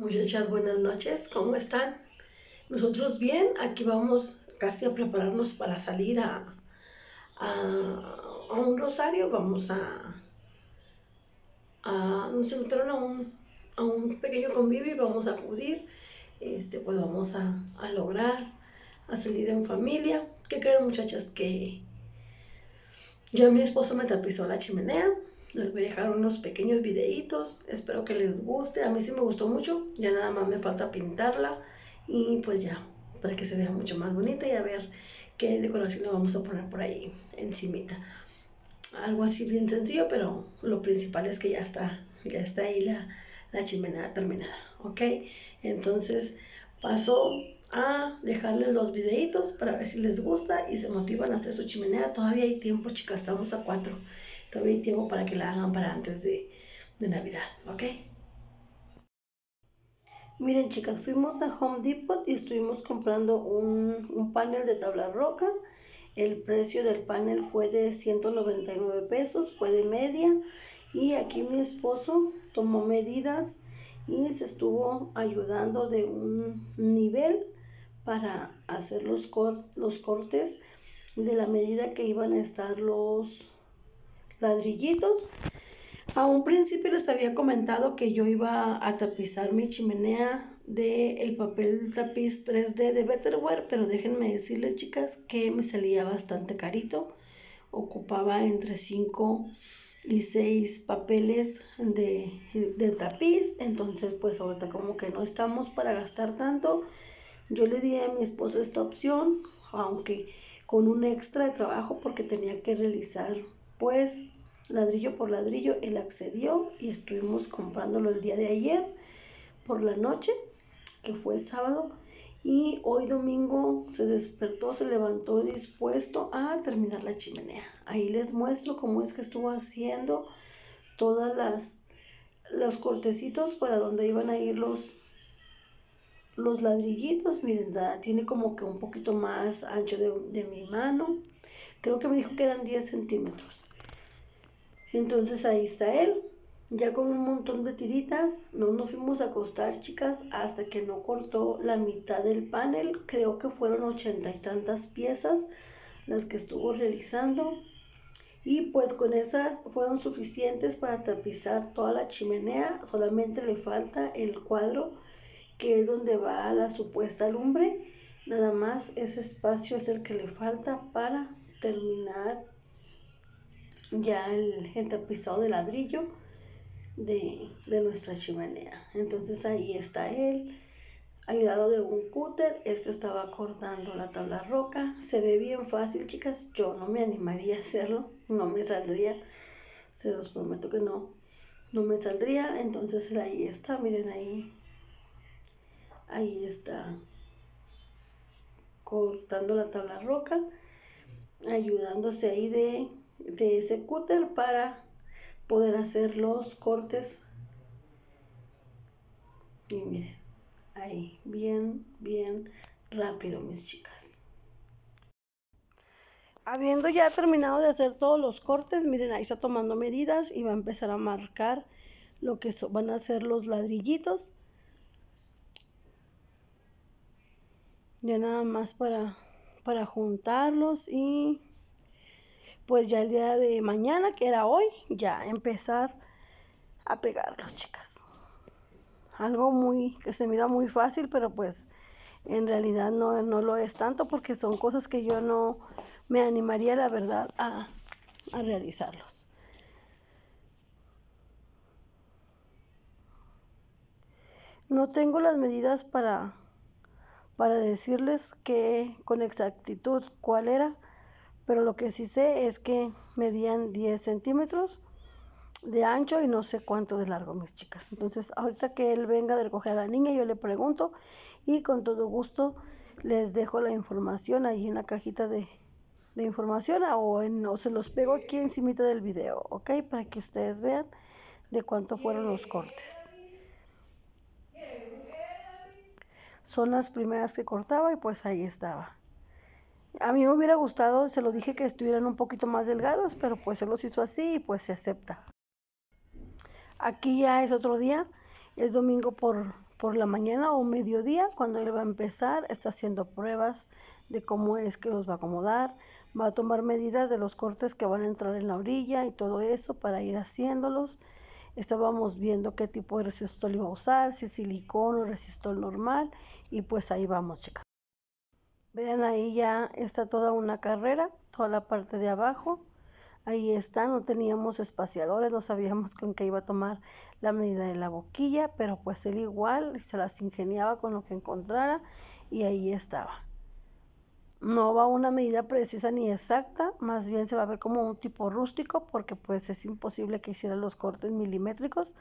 Muchachas, buenas noches, ¿cómo están? Nosotros bien, aquí vamos casi a prepararnos para salir a, a, un rosario, vamos a, a nos invitaron a un, a un pequeño convivio y vamos a acudir, este, pues vamos a, a lograr a salir en familia. ¿Qué creen muchachas? Que ya mi esposo me tapizó la chimenea, les voy a dejar unos pequeños videitos, espero que les guste, a mí sí me gustó mucho, ya nada más me falta pintarla y pues ya, para que se vea mucho más bonita y a ver qué decoración le vamos a poner por ahí encimita. Algo así bien sencillo, pero lo principal es que ya está, ya está ahí la, la chimenea terminada, ¿ok? Entonces paso a dejarles los videitos para ver si les gusta y se motivan a hacer su chimenea. Todavía hay tiempo, chicas, estamos a cuatro. Todavía hay tiempo para que la hagan para antes de, de Navidad, ¿ok? Miren chicas, fuimos a Home Depot y estuvimos comprando un, panel de tabla roca. El precio del panel fue de 199 pesos, fue de media. Y aquí mi esposo tomó medidas y se estuvo ayudando de un nivel para hacer los, los cortes de la medida que iban a estar los ladrillitos a un principio les había comentado que yo iba a tapizar mi chimenea de el papel tapiz 3D de Betterware, pero déjenme decirles chicas que me salía bastante carito. Ocupaba entre 5 y 6 papeles de, de tapiz, entonces pues ahorita como que no estamos para gastar tanto. Yo le di a mi esposo esta opción, aunque con un extra de trabajo porque tenía que realizar pues ladrillo por ladrillo, él accedió y estuvimos comprándolo el día de ayer por la noche, que fue sábado, y hoy domingo se despertó, se levantó dispuesto a terminar la chimenea. Ahí les muestro cómo es que estuvo haciendo todas las los cortecitos para donde iban a ir los los ladrillitos, miren, tiene como que un poquito más ancho de, de mi mano. Creo que me dijo que eran 10 centímetros. Entonces ahí está él, ya con un montón de tiritas. No nos fuimos a acostar, chicas, hasta que no cortó la mitad del panel. Creo que fueron ochenta y tantas piezas las que estuvo realizando. Y pues con esas fueron suficientes para tapizar toda la chimenea. Solamente le falta el cuadro que es donde va la supuesta lumbre. Nada más ese espacio es el que le falta para terminar ya el, tapizado de ladrillo de, nuestra chimenea. Entonces ahí está él, ayudado de un cúter. Este estaba cortando la tabla roca. Se ve bien fácil, chicas. Yo no me animaría a hacerlo, no me saldría. Se los prometo que no, no me saldría. Entonces ahí está, miren ahí. Ahí está cortando la tabla roca, ayudándose ahí de de ese cúter para poder hacer los cortes. Y miren ahí bien bien rápido mis chicas. Habiendo ya terminado de hacer todos los cortes miren ahí está tomando medidas y va a empezar a marcar lo que van a ser los ladrillitos. Ya nada más para para juntarlos y pues ya el día de mañana, que era hoy, ya empezar a pegarlos, chicas. Algo muy, que se mira muy fácil, pero pues en realidad no, no lo es tanto porque son cosas que yo no me animaría, la verdad, a, a realizarlos. No tengo las medidas para, para decirles que con exactitud cuál era, pero lo que sí sé es que medían 10 centímetros de ancho y no sé cuánto de largo, mis chicas. Entonces, ahorita que él venga de recoger a la niña, yo le pregunto y con todo gusto les dejo la información ahí en la cajita de, información o, en, o se los pego aquí encima del video, ¿ok? Para que ustedes vean de cuánto fueron los cortes. Son las primeras que cortaba y pues ahí estaba. A mí me hubiera gustado, se lo dije que estuvieran un poquito más delgados, pero pues se los hizo así y pues se acepta. Aquí ya es otro día, es domingo por, por la mañana o mediodía, cuando él va a empezar, está haciendo pruebas de cómo es que los va a acomodar, va a tomar medidas de los cortes que van a entrar en la orilla y todo eso para ir haciéndolos. Estábamos viendo qué tipo de resistor iba a usar, si silicón o resistor normal y pues ahí vamos chicas. Vean ahí ya está toda una carrera, toda la parte de abajo. Ahí está, no teníamos espaciadores, no sabíamos con qué iba a tomar la medida de la boquilla, pero pues él igual se las ingeniaba con lo que encontrara y ahí estaba. No va una medida precisa ni exacta, más bien se va a ver como un tipo rústico porque pues es imposible que hiciera los cortes milimétricos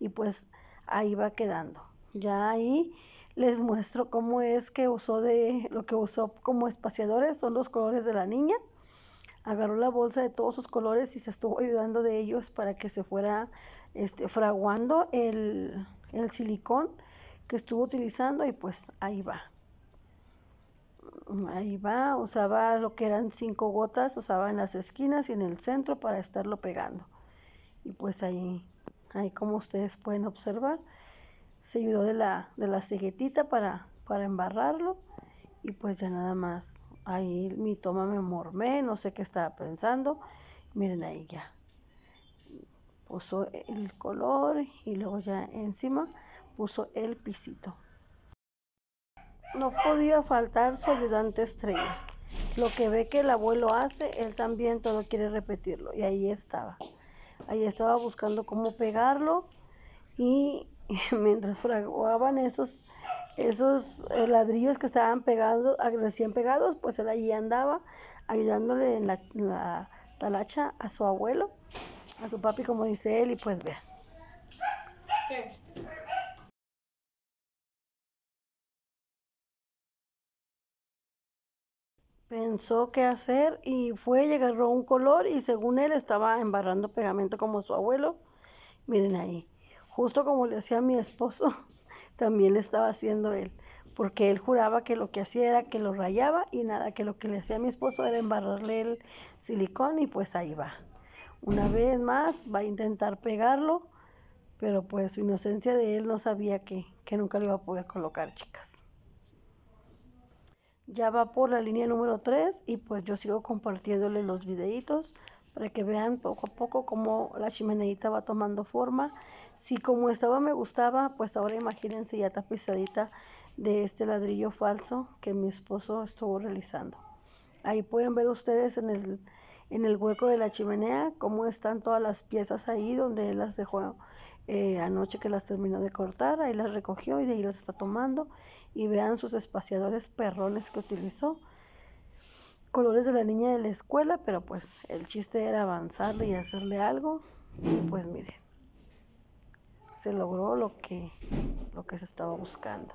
y pues ahí va quedando. Ya ahí les muestro cómo es que usó de lo que usó como espaciadores son los colores de la niña agarró la bolsa de todos sus colores y se estuvo ayudando de ellos para que se fuera este, fraguando el, el silicón que estuvo utilizando y pues ahí va. Ahí va, usaba lo que eran cinco gotas, usaba en las esquinas y en el centro para estarlo pegando. Y pues ahí, ahí como ustedes pueden observar, se ayudó de la, de la ceguetita para, para embarrarlo y pues ya nada más ahí mi toma me mormé, no sé qué estaba pensando. Miren ahí ya. Puso el color y luego ya encima puso el pisito. No podía faltar su ayudante estrella. Lo que ve que el abuelo hace, él también todo quiere repetirlo. Y ahí estaba. Ahí estaba buscando cómo pegarlo. Y mientras fraguaban esos esos eh, ladrillos que estaban pegados, recién pegados, pues él allí andaba ayudándole en la, talacha a su abuelo, a su papi, como dice él, y pues ve. Pensó qué hacer y fue y agarró un color y según él estaba embarrando pegamento como su abuelo. Miren ahí, justo como le hacía mi esposo. también le estaba haciendo él, porque él juraba que lo que hacía era que lo rayaba y nada, que lo que le hacía a mi esposo era embarrarle el silicón y pues ahí va. Una vez más va a intentar pegarlo, pero pues su inocencia de él no sabía que, que nunca lo iba a poder colocar, chicas. Ya va por la línea número 3 y pues yo sigo compartiéndoles los videitos para que vean poco a poco cómo la chimeneita va tomando forma. Si como estaba me gustaba, pues ahora imagínense ya tapizadita de este ladrillo falso que mi esposo estuvo realizando. Ahí pueden ver ustedes en el, en el hueco de la chimenea cómo están todas las piezas ahí donde él las dejó eh, anoche que las terminó de cortar, ahí las recogió y de ahí las está tomando. Y vean sus espaciadores perrones que utilizó colores de la niña de la escuela, pero pues el chiste era avanzarle y hacerle algo. Y pues miren, se logró lo que, lo que se estaba buscando.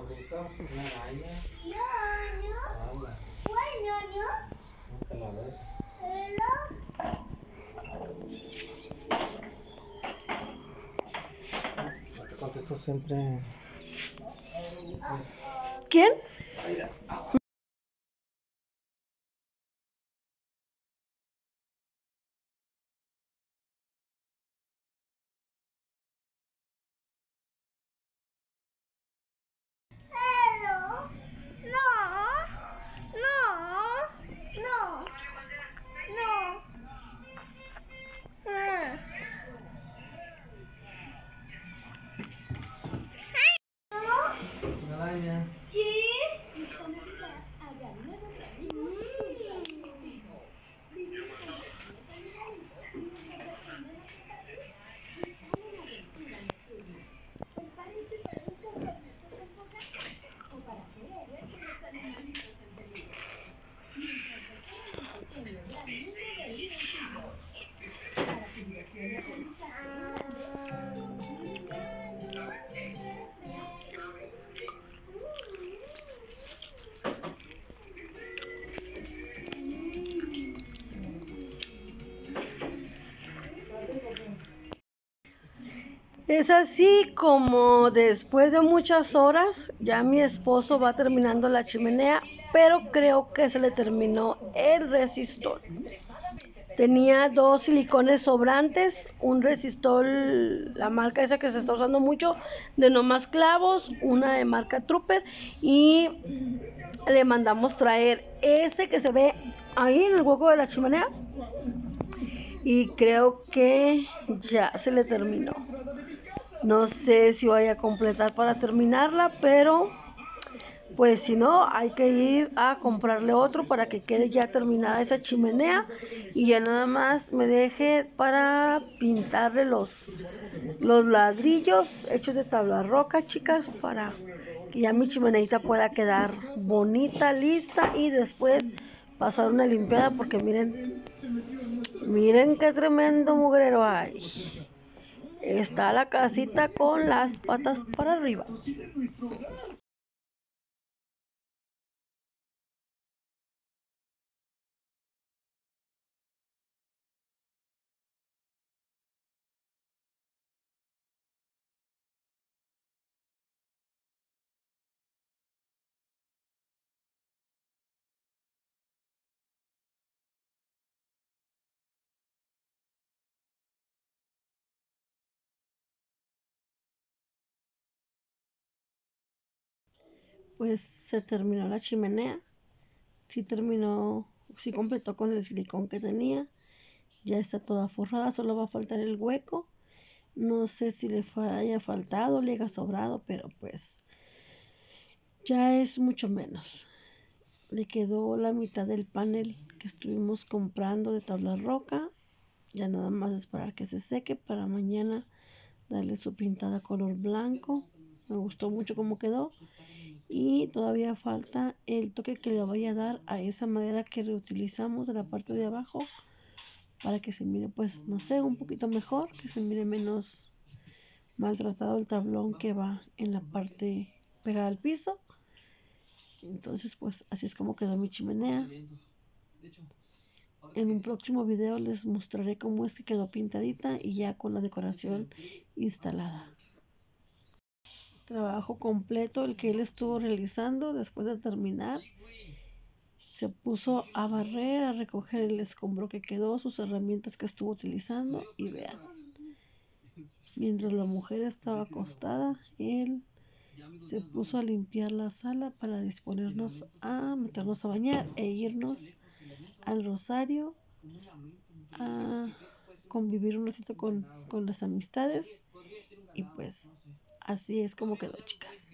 Naruto, una araña. Anda. Nunca la ves. No te contesto siempre. ¿Quién? внимание. Es así como después de muchas horas ya mi esposo va terminando la chimenea, pero creo que se le terminó el resistor. Tenía dos silicones sobrantes, un resistor, la marca esa que se está usando mucho, de no más clavos, una de marca Trooper y le mandamos traer ese que se ve ahí en el hueco de la chimenea y creo que ya se le terminó. No sé si voy a completar para terminarla, pero pues si no, hay que ir a comprarle otro para que quede ya terminada esa chimenea y ya nada más me deje para pintarle los, los ladrillos hechos de tabla roca, chicas, para que ya mi chimeneita pueda quedar bonita, lista y después pasar una limpiada porque miren, miren qué tremendo mugrero hay. Está la casita con las patas para arriba. Pues se terminó la chimenea. Sí terminó, sí completó con el silicón que tenía. Ya está toda forrada, solo va a faltar el hueco. No sé si le haya faltado, le haya sobrado, pero pues ya es mucho menos. Le quedó la mitad del panel que estuvimos comprando de tabla roca. Ya nada más esperar que se seque para mañana darle su pintada color blanco. Me gustó mucho cómo quedó. Y todavía falta el toque que le voy a dar a esa madera que reutilizamos de la parte de abajo para que se mire pues no sé un poquito mejor que se mire menos maltratado el tablón que va en la parte pegada al piso. Entonces pues así es como quedó mi chimenea. En un próximo video les mostraré cómo es que quedó pintadita y ya con la decoración instalada trabajo completo el que él estuvo realizando después de terminar. Se puso a barrer, a recoger el escombro que quedó, sus herramientas que estuvo utilizando y vean. Mientras la mujer estaba acostada, él se puso a limpiar la sala para disponernos a meternos a bañar e irnos al rosario a convivir un ratito con, con las amistades y pues Así es como quedó, chicas.